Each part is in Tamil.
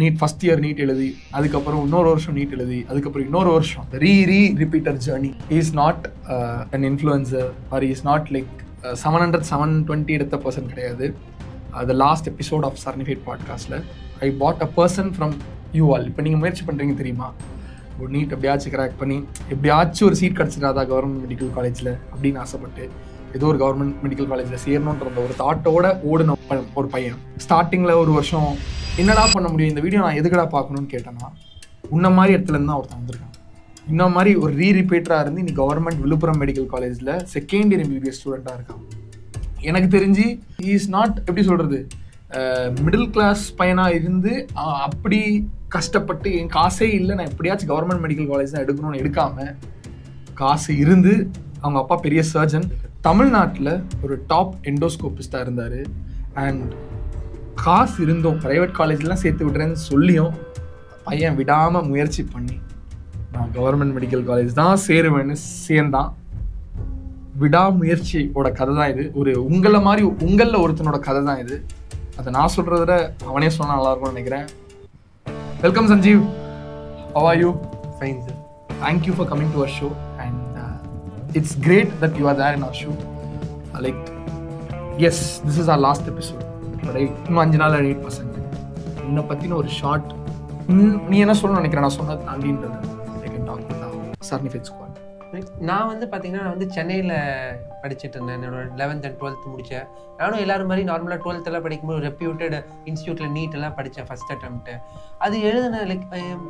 நீட் ஃபஸ்ட் இயர் நீட் எழுதி அதுக்கப்புறம் இன்னொரு வருஷம் நீட் எழுதி அதுக்கப்புறம் இன்னொரு வருஷம். Re re repeater journey is not an influencer or is not like seven hundred seven twenty எடுத்த பர்சன் கிடையாது. த லாஸ்ட் எபிசோட் ஆஃப் சர்னிஃபைட் பாட்காஸ்ட்டில் I put a person from you all இப்போ நீங்கள் முயற்சி பண்ணுறீங்க தெரியுமா? ஒரு நீட் எப்படியாச்சும் கிராக் பண்ணி எப்படியாச்சும் ஒரு சீட் கிடச்சிடாதா கவர்மெண்ட் மெடிக்கல் காலேஜில் அப்படின்னு ஆசைப்பட்டு ஏதோ ஒரு கவர்மெண்ட் மெடிக்கல் காலேஜில் சேரணுன்ற ஒரு தாட்டோட ஓடின ஒரு பையன். ஸ்டார்டிங்கில் ஒரு வருஷம் என்னடா பண்ண முடியும்? இந்த வீடியோ நான் எதுக்கடா பார்க்கணும்னு கேட்டேன்னா உன்ன மாதிரி இடத்துல இருந்து தான் ஒருத்தன் வந்திருக்கான். இந்த மாதிரி ஒரு ரீ ரிப்பீட்டராக இருந்து நீ கவர்மெண்ட் விழுப்புரம் மெடிக்கல் காலேஜில் செகண்ட் இயர் எம்பிபிஎஸ் ஸ்டூடெண்ட்டாக இருக்கான். எனக்கு தெரிஞ்சு இஸ் நாட் எப்படி சொல்கிறது மிடில் கிளாஸ் பையனாக இருந்து அப்படி கஷ்டப்பட்டு என் காசே இல்லை நான் எப்படியாச்சும் கவர்மெண்ட் மெடிக்கல் காலேஜ் தான் எடுக்கணும்னு எடுக்காமல் காசு இருந்து அவங்க அப்பா பெரிய சர்ஜன் தமிழ்நாட்டில் ஒரு டாப் எண்டோஸ்கோபிஸ்டாக இருந்தார். அண்ட் காசு இருந்தோம் ப்ரைவேட் காலேஜ்லாம் சேர்த்து விடுறேன்னு சொல்லியும் பையன் விடாமல் முயற்சி பண்ணி நான் கவர்மெண்ட் மெடிக்கல் காலேஜ் தான் சேருவேன்னு சேர்ந்தான் விடாமுயற்சியோட கதை தான் இது. ஒரு உங்களை மாதிரி உங்களில் ஒருத்தனோட கதை தான் இது. அதை நான் சொல்கிறத விட அவனே சொன்னா நல்லா இருக்கும்னு நினைக்கிறேன். Welcome Sanjeev are you? Fine sir thank you for coming to our show and uh, it's great that you are there in our show. Uh, like yes this is our last இன்னும் அஞ்சு நாள் எயிட் பசங்க. என்னை பற்றின ஒரு ஷார்ட் நீ என்ன சொல்லணும்னு நினைக்கிறேன் நான் சொன்னது தாண்டின்றது. I can நான் வந்து பார்த்தீங்கன்னா நான் வந்து சென்னையில் படிச்சுட்டு இருந்தேன். என்னோட லெவன்த் அண்ட் டுவெல்த் முடித்தேன் நானும் எல்லாரும் மாதிரி நார்மலாக டுவெல்த்தெல்லாம் படிக்கும்போது ரெப்யூட்டட் இன்ஸ்டியூட்டில் நீட்டெல்லாம் படித்தேன் ஃபஸ்ட் அட்டம்ப்ட்டு அது எழுதின லைக்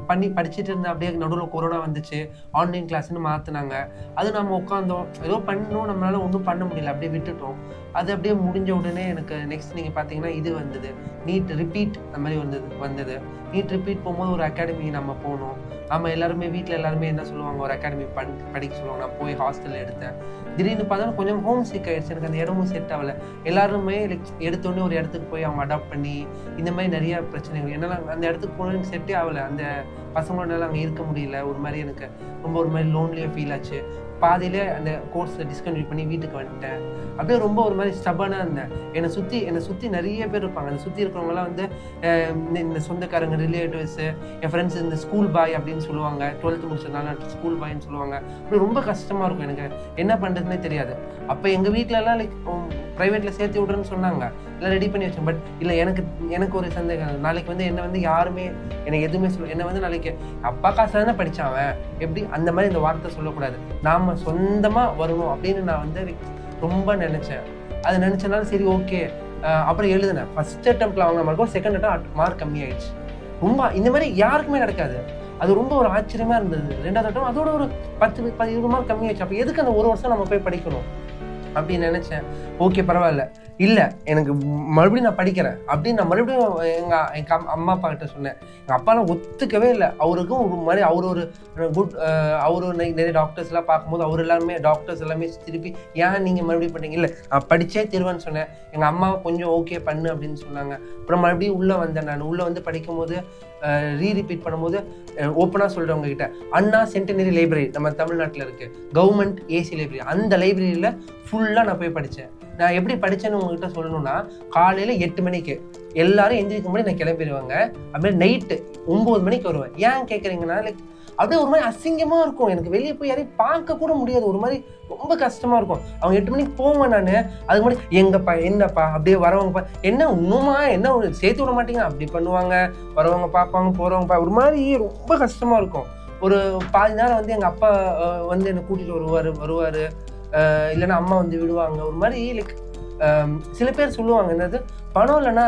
பண்ணி படிச்சுட்டு இருந்தேன் அப்படியே நடுவில் கொரோனா வந்துச்சு. ஆன்லைன் கிளாஸ்னு மாற்றினாங்க அது நம்ம உட்காந்தோம் ஏதோ பண்ணணும் நம்மளால் ஒன்றும் பண்ண முடியல. அப்படியே விட்டுட்டோம். அது அப்படியே முடிஞ்ச உடனே எனக்கு நெக்ஸ்ட் நீங்கள் பார்த்தீங்கன்னா இது வந்தது. நீட் ரிப்பீட் அந்த மாதிரி வந்தது வந்தது. நீட் ரிப்பீட் போகும்போது ஒரு அகாடமி நம்ம போனோம். நம்ம எல்லாருமே வீட்டில் எல்லாருமே என்ன சொல்லுவாங்க? ஒரு அகாடமி படி படிக்க சொல்லுவாங்க. நான் போய் ஹாஸ்டலில் எடுத்தேன். திடீர்னு பார்த்தா கொஞ்சம் ஹோம் சிக் ஆயிடுச்சு. எனக்கு அந்த இடமும் செட் ஆகலை. எல்லாருமே எடுத்தோடனே ஒரு இடத்துக்கு போய் அவங்க அடாப்ட் பண்ணி இந்த மாதிரி நிறைய பிரச்சனைகள். என்னால் அந்த இடத்துக்கு போனது செட்டே ஆகலை. அந்த பசங்களோட அங்கே இருக்க முடியல. ஒரு மாதிரி எனக்கு ரொம்ப ஒரு மாதிரி லோன்லியாக ஃபீல் ஆச்சு. பாதியிலே அந்த கோர்ஸை டிஸ்கண்டினியூ பண்ணி வீட்டுக்கு வந்துட்டேன். அப்படியே ரொம்ப ஒரு மாதிரி ஸ்டபனாக இருந்தேன். என்னை சுற்றி என்னை சுற்றி நிறைய பேர் இருப்பாங்க. அதை சுற்றி இருக்கிறவங்கலாம் வந்து இந்த- இந்த சொந்தக்காரங்க ரிலேட்டிவ்ஸு என் ஃப்ரெண்ட்ஸ் இந்த ஸ்கூல் பாய் அப்படின்னு சொல்லுவாங்க. டுவெல்த்து முடிச்சதுனால ஸ்கூல் பாய்ன்னு சொல்லுவாங்க. அப்படி ரொம்ப கஷ்டமாக இருக்கும் எனக்கு. என்ன பண்ணுறதுனே தெரியாது. அப்போ எங்கள் வீட்டிலலாம் லைக் ப்ரைவேட்டில் சேர்த்து விட்றேன்னு சொன்னாங்க. எல்லாம் ரெடி பண்ணி வச்சேன் பட் இல்லை எனக்கு எனக்கு ஒரு சந்தேகம். நாளைக்கு வந்து என்னை வந்து யாருமே எனக்கு எதுவுமே சொல்ல என்னை வந்து நாளைக்கு அப்பா காசு தானே படித்தான் அவன். எப்படி? அந்த மாதிரி இந்த வார்த்தை சொல்லக்கூடாது. நாம சொந்தமாக வரணும் அப்படின்னு நான் வந்து ரொம்ப நினச்சேன். அது நினச்சனால சரி ஓகே அப்புறம் எழுதினேன். ஃபர்ஸ்ட் அட்டம்ப்ட்ல வாங்கின மார்க்கும் செகண்ட் அட்டம் மார்க் கம்மியாயிடுச்சு. ரொம்ப இந்த மாதிரி யாருக்குமே நடக்காது. அது ரொம்ப ஒரு ஆச்சரியமா இருந்தது. ரெண்டாவது அட்டம் அதோட ஒரு பத்து பத்து இருபது மார்க் கம்மியாயிடுச்சு. அப்போ எதுக்கு அந்த ஒரு வருஷம் நம்ம போய் படிக்கணும்? அப்படின்னு நினச்சேன். ஓகே பரவாயில்ல. இல்லை எனக்கு மறுபடியும் நான் படிக்கிறேன் அப்படின்னு நான் மறுபடியும் எங்கள் எங்கள் அம்மா அப்பா கிட்ட சொன்னேன். எங்கள் அப்பாலாம் ஒத்துக்கவே இல்லை. அவருக்கும் ஒரு மாதிரி அவர் ஒரு குட் அவர் ஒரு நிறைய டாக்டர்ஸ்லாம் பார்க்கும்போது அவர் எல்லாருமே டாக்டர்ஸ் எல்லாமே திருப்பி ஏன் நீங்கள் மறுபடியும் பண்ணீங்க? இல்லை நான் படித்தே தருவேன்னு சொன்னேன். எங்கள் அம்மா கொஞ்சம் ஓகே பண்ணு அப்படின்னு சொன்னாங்க. அப்புறம் மறுபடியும் உள்ளே வந்தேன் நான். உள்ளே வந்து படிக்கும்போது ரீ ரிப்பீட் பண்ணும்போது ஓப்பனாக சொல்கிறேன் உங்ககிட்ட. அண்ணா சென்டினரி லைப்ரரி நம்ம தமிழ்நாட்டில் இருக்குது கவர்மெண்ட் ஏசி லைப்ரரி அந்த லைப்ரரியில் ஃபுல் ஃபுல்லாக நான் போய் படித்தேன் நான் எப்படி படித்தேன்னு உங்ககிட்ட சொல்லணும்னா காலையில் எட்டு மணிக்கு எல்லாரும் எந்திரிக்கும் முன்னாடி நான் கிளம்பிடுவாங்க. அப்படியே நைட்டு ஒம்பது மணிக்கு வருவேன். ஏன் கேட்குறீங்கன்னா லைக் அப்படியே ஒரு மாதிரி அசிங்கமாக இருக்கும். எனக்கு வெளியே போய் யாரையும் பார்க்க கூட முடியாது. ஒரு மாதிரி ரொம்ப கஷ்டமாக இருக்கும். அவங்க எட்டு மணிக்கு போவேன் நான். அதுக்கு முன்னாடி எங்கப்பா என்னப்பா? அப்படியே வரவங்கப்பா என்ன இன்னுமா என்ன ஒரு சேர்த்து விட மாட்டீங்க அப்படி பண்ணுவாங்க. வரவங்க பார்ப்பாங்க போகிறவங்கப்பா ஒரு மாதிரி ரொம்ப கஷ்டமாக இருக்கும். ஒரு பாதி நேரம் வந்து எங்கள் அப்பா வந்து என்னை கூட்டிகிட்டு வருவார் வருவார். இல்லைன்னா அம்மா வந்து விடுவாங்க. ஒரு மாதிரி லைக் சில பேர் சொல்லுவாங்க என்னது? பணம் இல்லைன்னா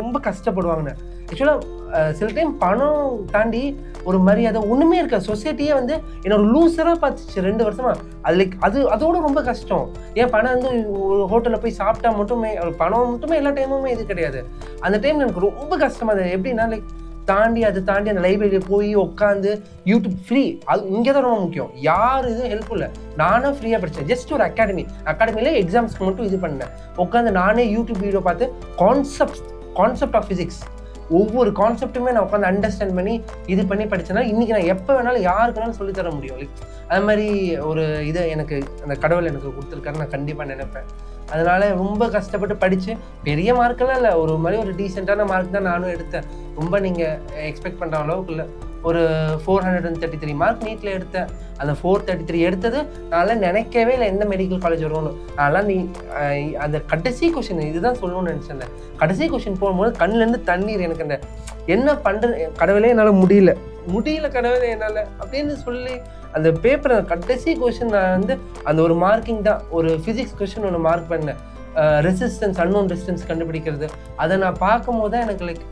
ரொம்ப கஷ்டப்படுவாங்கன்னு. ஆக்சுவலாக சில டைம் பணம் தாண்டி ஒரு மரியாதை ஒன்றுமே இருக்காது. சொசைட்டியே வந்து என்னோட லூசராக பார்த்துச்சு ரெண்டு வருஷமா. அது லைக் அது அதோட ரொம்ப கஷ்டம். ஏன் பணம் வந்து ஒரு ஹோட்டலில் போய் சாப்பிட்டா மட்டுமே பணம் மட்டுமே எல்லா டைமுமே இது கிடையாது. அந்த டைம் எனக்கு ரொம்ப கஷ்டமாக அது எப்படின்னா லைக் தாண்டி அதை தாண்டி அந்த லைப்ரரியில் போய் உட்காந்து யூடியூப் ஃப்ரீ அது இங்கே தான் ரொம்ப முக்கியம். யார் இதுவும் ஹெல்ப் இல்லை. நானும் ஃப்ரீயாக படித்தேன் ஜஸ்ட் ஒரு அகாடமி அகாடமியில் எக்ஸாம்ஸ்க்கு மட்டும் இது பண்ணேன். உட்காந்து நானே யூடியூப் வீடியோ பார்த்து கான்செப்ட் கான்செப்ட் ஆஃப் ஃபிசிக்ஸ் ஒவ்வொரு கான்செப்ட்டுமே நான் உட்காந்து அண்டர்ஸ்டாண்ட் பண்ணி இது பண்ணி படித்தனால இன்றைக்கி நான் எப்போ வேணாலும் யாருக்கு வேணாலும் சொல்லித் தர முடியும். லைக் அது மாதிரி ஒரு இதை எனக்கு அந்த கடவுள் எனக்கு கொடுத்துருக்காரு நான் கண்டிப்பாக நினைப்பேன். அதனால ரொம்ப கஷ்டப்பட்டு படித்து பெரிய மார்க்கெல்லாம் இல்லை. ஒரு மாதிரி ஒரு டீசெண்டான மார்க் தான் நானும் எடுத்தேன். ரொம்ப நீங்கள் எக்ஸ்பெக்ட் பண்ணுற அளவுக்கு இல்லை. ஒரு four hundred and thirty three mark நீட்டில் எடுத்தேன். அந்த ஃபோர் தேர்ட்டி த்ரீ எடுத்தது நான்லாம் நினைக்கவே இல்லை எந்த மெடிக்கல் காலேஜ் வரும்னு. அதெல்லாம் நீ அந்த கடைசி கொஷின் இதுதான் சொல்லணும்னு நினச்சேன் கடைசி கொஷின் போகும்போது கண்ணுலேருந்து தண்ணீர் எனக்கு அந்த என்ன பண்ணுறது கடவுளே என்னால் முடியல. முடியல கடவுளே என்னால் அப்படின்னு சொல்லி அந்த பேப்பர் கடைசி கொஷின் நான் வந்து அந்த ஒரு மார்க்கிங் தான். ஒரு ஃபிசிக்ஸ் கொஷின் ஒன்று மார்க் பண்ணேன். ரெசிஸ்டன்ஸ் அன்னோன் ரெசிஸ்டன்ஸ் கண்டுபிடிக்கிறது. அதை நான் பார்க்கும் போது தான் எனக்கு லைக்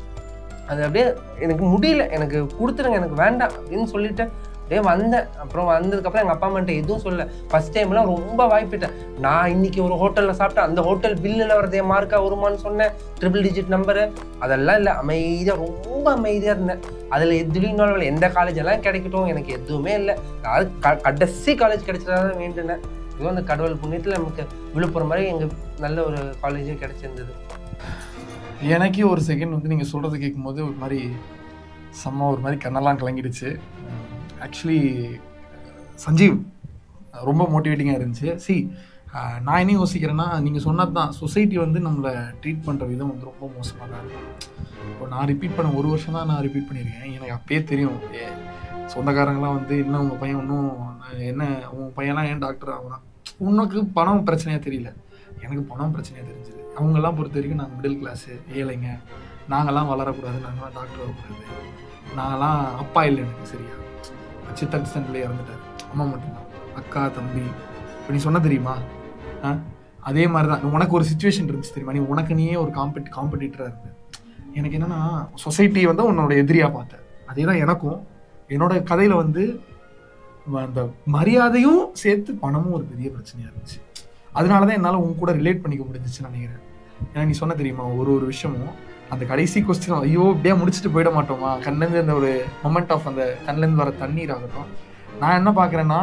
அது அப்படியே எனக்கு முடியல. எனக்கு கொடுத்துருங்க எனக்கு வேண்டாம் அப்படின்னு சொல்லிட்டு அப்படியே வந்தேன். அப்புறம் வந்ததுக்கப்புறம் எங்கள் அப்பா அம்மாட்ட எதுவும் சொல்ல ஃபஸ்ட் டைம்லாம் ரொம்ப வாய்ப்பிட்டேன். நான் இன்னைக்கு ஒரு ஹோட்டலில் சாப்பிட்டேன். அந்த ஹோட்டல் பில்லில் வரதே மார்க்காக வருமானு வருமான்னு சொன்னேன். ட்ரிபிள் டிஜிட் நம்பரு அதெல்லாம் இல்லை. அமைதியாக ரொம்ப அமைதியாக இருந்தேன். அதில் எதுலையும் இன்னொரு எந்த காலேஜ் எல்லாம் கிடைக்கட்டும் எனக்கு எதுவுமே இல்லை. அதாவது க- கடைசி காலேஜ் கிடைச்சதான் வேண்டினேன். இதுவும் அந்த கடவுள் புண்ணியத்தில் நமக்கு விழுப்புரம் மாதிரி எங்கள் நல்ல ஒரு காலேஜும் கிடைச்சிருந்தது. எனக்கே ஒரு செகண்ட் வந்து நீங்கள் சொல்கிறது கேட்கும்போது ஒரு மாதிரி செம்ம ஒரு மாதிரி கண்ணெல்லாம் கலங்கிடுச்சு. ஆக்சுவலி சஞ்சீவ் ரொம்ப மோட்டிவேட்டிங்காக இருந்துச்சு. சி நான் என்ன யோசிக்கிறேன்னா நீங்கள் சொன்னது தான் சொசைட்டி வந்து நம்மளை ட்ரீட் பண்ணுற விதம் வந்து ரொம்ப மோசமாக தான் இருக்கும். இப்போ நான் ரிப்பீட் பண்ண ஒரு வருஷம் தான் நான் ரிப்பீட் பண்ணியிருக்கேன். எனக்கு அப்பயே தெரியும். ஏ, சொந்தக்காரங்களாம் வந்து இன்னும் உங்கள் பையன் இன்னும் என்ன உங்கள் பையன்லாம் ஏன் டாக்டர் ஆகுறான் உனக்கு பணம் பிரச்சனையாக தெரியல. எனக்கு பணம் பிரச்சனையாக தெரிஞ்சது. அவங்கெல்லாம் பொறுத்த வரைக்கும் நாங்கள் மிடில் கிளாஸு ஏழைங்க. நாங்கள்லாம் வளரக்கூடாது. நாங்களாம் டாக்டர் ஆகக்கூடாது. நாங்களாம் அப்பா இல்லை எனக்கு சரியா. சித்தன் சென்ட்லேயே இறந்துட்டார். அம்மா மட்டும்தான். அக்கா தம்பி. இப்போ நீ சொன்ன தெரியுமா? ஆ? அதே மாதிரி தான் உனக்கு ஒரு சுச்சுவேஷன் இருந்துச்சு தெரியுமா? நீ உனக்கு நீயே ஒரு காம்பெட் காம்படிட்டராக இருந்த. எனக்கு என்னன்னா சொசைட்டி வந்து உன்னோட எதிரியாக பார்த்தேன். அதே தான் எனக்கும். என்னோட கதையில் வந்து அந்த மரியாதையும் சேர்த்து பணமும் ஒரு பெரிய பிரச்சனையாக இருந்துச்சு. அதனால தான் என்னால் உன் கூட ரிலேட் பண்ணிக்க முடிஞ்சிச்சுன்னு நினைக்கிறேன். ஏன்னா நீ சொன்ன தெரியுமா? ஒரு ஒரு விஷயமும் அந்த கடைசி கொஸ்டின் ஐயோ இப்படியே முடிச்சுட்டு போயிட மாட்டோமா? கண்ணிலேருந்து அந்த ஒரு மொமெண்ட் ஆஃப் அந்த கண்ணிலேருந்து வர தண்ணீர் ஆகட்டும். நான் என்ன பார்க்குறேன்னா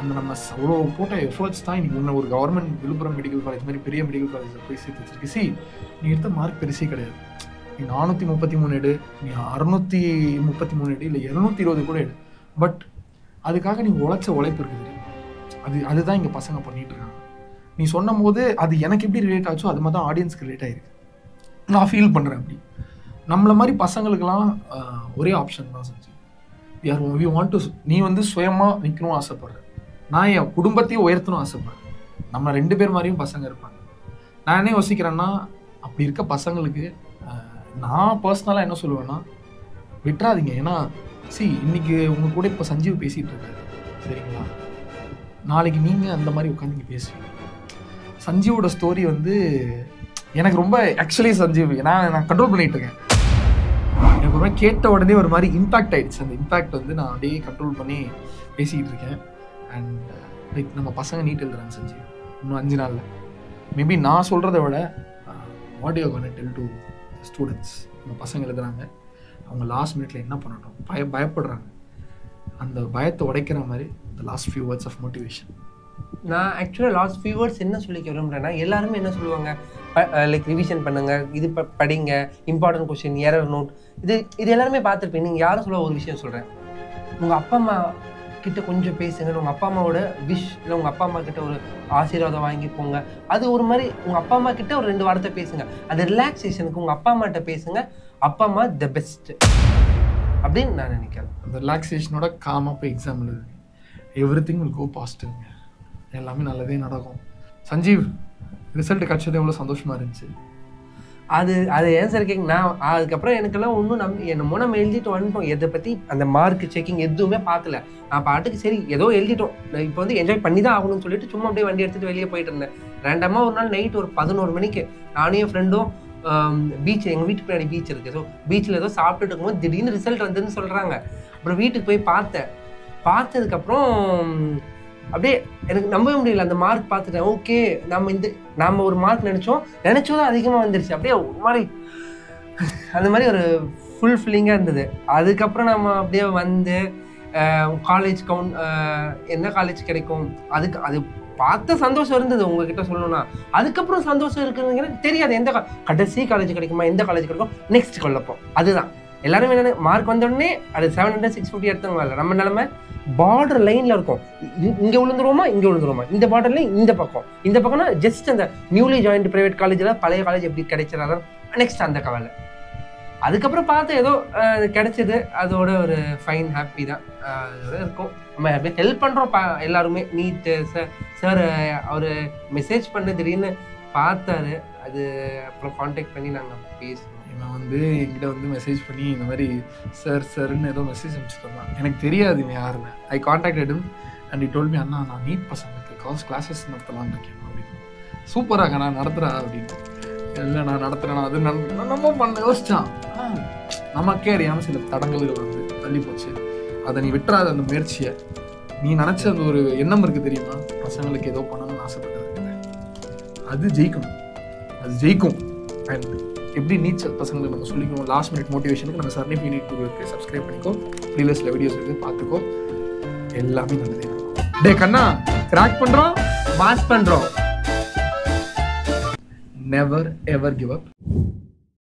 அந்த நம்ம அவ்வளோ போட்ட எஃபர்ட்ஸ் தான் இன்னைக்கு முன்ன ஒரு கவர்மெண்ட் விழுப்புரம் மெடிக்கல் காலேஜ் மாதிரி பெரிய மெடிக்கல் காலேஜில் போய் சேர்த்து வச்சிருக்கு. சி நீ எடுத்த மார்க் பெருசே கிடையாது. நீ நானூற்றி முப்பத்தி மூணு எடு நீ அறுநூத்தி முப்பத்தி மூணு எடு இல்லை இரநூத்தி இருபது கூட எடு. பட் அதுக்காக நீ உழைச்ச உழைப்பு இருக்குது அது அதுதான் இங்கே பசங்க பண்ணிட்டு இருக்காங்க. நீ சொன்னும் போது அது எனக்கு எப்படி ரிலேட் ஆச்சோ அது மாதிரி தான் ஆடியன்ஸ்க்கு ரிலேட் ஆயிருக்கு. நான் ஃபீல் பண்ணுறேன் அப்படி. நம்மளை மாதிரி பசங்களுக்கெல்லாம் ஒரே ஆப்ஷன் தான் செஞ்சு யார் வி வாண்ட் டு நீ வந்து சுயமாக நிற்கணும் ஆசைப்படுற. நான் என் குடும்பத்தையும் உயர்த்தணும் ஆசைப்படுறேன். நம்ம ரெண்டு பேர் மாதிரியும் பசங்க இருப்பாங்க. நான் என்ன யோசிக்கிறேன்னா அப்படி இருக்க பசங்களுக்கு நான் பர்சனலாக என்ன சொல்லுவேன்னா விட்டுறாதீங்க. ஏன்னா சி இன்னைக்கு உங்க கூட இப்போ சஞ்சீவ் பேசிகிட்டு இருக்காரு. சரிங்களா? நாளைக்கு நீங்கள் அந்த மாதிரி உட்காந்து இங்க பேசுவீங்க. சஞ்சீவோட ஸ்டோரி வந்து எனக்கு ரொம்ப ஆக்சுவலி சஞ்சீவ் நான் நான் கண்ட்ரோல் பண்ணிட்டு இருக்கேன். எனக்கு ஒரு கேட்ட உடனே ஒரு மாதிரி இம்பாக்ட் ஆயிடுச்சு. அந்த இம்பாக்ட் வந்து நான் அப்படியே கண்ட்ரோல் பண்ணி பேசிக்கிட்டு இருக்கேன். அண்ட் லைக் நம்ம பசங்க நீட் எழுதுறாங்க சஞ்சீவ் இன்னும் அஞ்சு நாளில். மேபி நான் சொல்கிறத விட what you gonna tell to students நம்ம பசங்க எழுதுறாங்க. அவங்க லாஸ்ட் மினிட்ல என்ன பண்ணட்டும்? பய பயப்படுறாங்க. அந்த பயத்தை உடைக்கிற மாதிரி the last few words of motivation நான் ஆக்சுவலாக லாஸ்ட் ஃபியூ வேர்ட்ஸ் என்ன சொல்லிக்க விரும்புகிறேன்னா எல்லாருமே என்ன சொல்லுவாங்க? லைக் ரிவிஷன் பண்ணுங்க இது ப- படிங்க இம்பார்ட்டன்ட் கொஸ்டின் எரர் நோட் இது இது எல்லாருமே பார்த்துருப்பேன் நீங்கள் யாரும் சொல்ல ஒரு விஷயம் சொல்கிறேன் உங்கள் அப்பா அம்மா கிட்ட கொஞ்சம் பேசுங்க. உங்கள் அப்பா அம்மாவோட விஷ் இல்லை உங்கள் அப்பா அம்மா கிட்ட ஒரு ஆசீர்வாதம் வாங்கி போங்க. அது ஒரு மாதிரி உங்கள் அப்பா அம்மா கிட்ட ஒரு ரெண்டு வார்த்தை பேசுங்க. அந்த ரிலாக்ஸேஷனுக்கு உங்கள் அப்பா அம்மாட்ட பேசுங்க. அப்பா அம்மா த பெஸ்ட் அப்படின்னு நான் நினைக்கிறேன். அந்த ரிலாக்ஸேஷனோட காமாக போய் எக்ஸாம் எழுதுங்க. எவ்ரி திங் வில் கோ பாசிட்டிவ்ங்க எல்லாமே நல்லதே நடக்கும். சஞ்சீவ் ரிசல்ட் கிடச்சது எவ்வளோ சந்தோஷமா இருந்துச்சு? அது அது ஏன் சார் கேட்க நான் அதுக்கப்புறம் எனக்கெல்லாம் ஒன்றும் நம் என்னமோ நம்ம எழுதிட்டு வந்துட்டோம். எதை பற்றி அந்த மார்க் செக்கிங் எதுவுமே பார்க்கல. நான் பாட்டுக்கு சரி ஏதோ எழுதிட்டோம். இப்போ வந்து என்ஜாய் பண்ணி தான் ஆகணும்னு சொல்லிட்டு சும்மா அப்படியே வண்டி எடுத்துகிட்டு வெளியே போயிட்டு இருந்தேன். ரெண்டமாக ஒரு நாள் நைட் ஒரு பதினோரு மணிக்கு நானும் என் ஃப்ரெண்டும் பீச் எங்கள் வீட்டுக்கு பின்னாடி பீச் இருக்குது ஸோ பீச்சில் ஏதோ சாப்பிட்டுட்டு இருக்கும்போது திடீர்னு ரிசல்ட் வந்துன்னு சொல்கிறாங்க அப்புறம் வீட்டுக்கு போய் பார்த்தேன். பார்த்ததுக்கப்புறம் அப்படியே எனக்கு நம்பவே முடியல அந்த மார்க் பார்த்துட்டேன் ஓகே நம்ம இந்த நம்ம ஒரு மார்க் நினைச்சோம் தான் அதிகமாக வந்துருச்சு. அப்படியே ஒரு மாதிரி அந்த மாதிரி ஒரு ஃபுல் ஃபில்லிங்காக இருந்தது. அதுக்கப்புறம் நம்ம அப்படியே வந்து காலேஜ் கவுண்ட் என்ன காலேஜ் கிடைக்கும்? அதுக்கு அது பார்த்த சந்தோஷம் இருந்தது உங்ககிட்ட சொல்லணும்னா. அதுக்கப்புறம் சந்தோஷம் இருக்குங்கிறது தெரியாது. எந்த கடைசி காலேஜ் கிடைக்குமா? எந்த காலேஜ் கிடைக்கும்? நெக்ஸ்ட் கொல்லப்போம் அதுதான். எல்லாரும் என்ன மார்க் வந்தோடனே அது செவன் ஹண்ட்ரட் சிக்ஸ் ஃபிஃப்டி எடுத்தவங்க இல்லை நம்ம நிலமை பார்டர் லைன்ல இருக்கும். இங்கே இங்க விழுந்துருவோமா இங்க விழுந்துருவோமா இந்த பார்டர்ல இந்த பக்கம். இந்த பக்கம்னா ஜஸ்ட் அந்த நியூலி ஜாயின்ட் பிரைவேட் காலேஜ்ல பழைய காலேஜ் எப்படி கிடைச்சிடாத நெக்ஸ்ட் அந்த கவலை. அதுக்கப்புறம் பார்த்து ஏதோ கிடைச்சது. அதோட ஒரு ஃபைன் ஹாப்பி தான். அதோட இருக்கும். நம்ம ஹாப்பியாக ஹெல்ப் பண்ணுறோம் பா- எல்லாருமே. நீட்டு சார் சார் அவர் மெசேஜ் பண்ண திடீர்னு பார்த்தாரு. அது அப்புறம் காண்டாக்ட் பண்ணி நாங்கள் பேசுவோம் இவன் வந்து என்கிட்ட வந்து மெசேஜ் பண்ணி இந்த மாதிரி சார் சார்னு ஏதோ மெசேஜ் அனுப்பிச்சிட்டு எனக்கு தெரியாது இவன் யாருன்னு. I contacted and he told me அண்ணா நான் நீட் பசங்களுக்கு காஸ் கிளாஸஸ் நடத்தலாம்னு இருக்கேன். அப்படின்னு. சூப்பராக நான் நடத்துறா அப்படின்னு. இல்லை நான் நடத்துறேன் அது நட- நான் நம்ம பண்ண யோசிச்சான். நமக்கே அறியாமல் சில தடங்கல்கள் வந்து தள்ளி போச்சு. அதை நீ விட்டுறாத அந்த முயற்சியை. நீ நினச்ச அந்த ஒரு எண்ணம் இருக்கு தெரியுமா? பசங்களுக்கு ஏதோ பண்ணணும்னு ஆசைப்பட்டது. அது ஜெயிக்கணும். அது ஜெயிக்கும். அண்ட் எப்படி நீச்சல் பசங்களுக்கு நம்ம சொல்லிக்கணும்? லாஸ்ட் மினிட் மோட்டிவேஷனுக்கு நம்ம சர்னி யூனிட் டூ சப்ஸ்கிரைப் பண்ணிக்கோ. ப்ரீவியஸில் வீடியோஸ் இருக்கு பார்த்துக்கோ. எல்லாமே நல்லதே டே கண்ணா கிராக் பண்றோம் மாஸ் பண்றோம். Never ever give up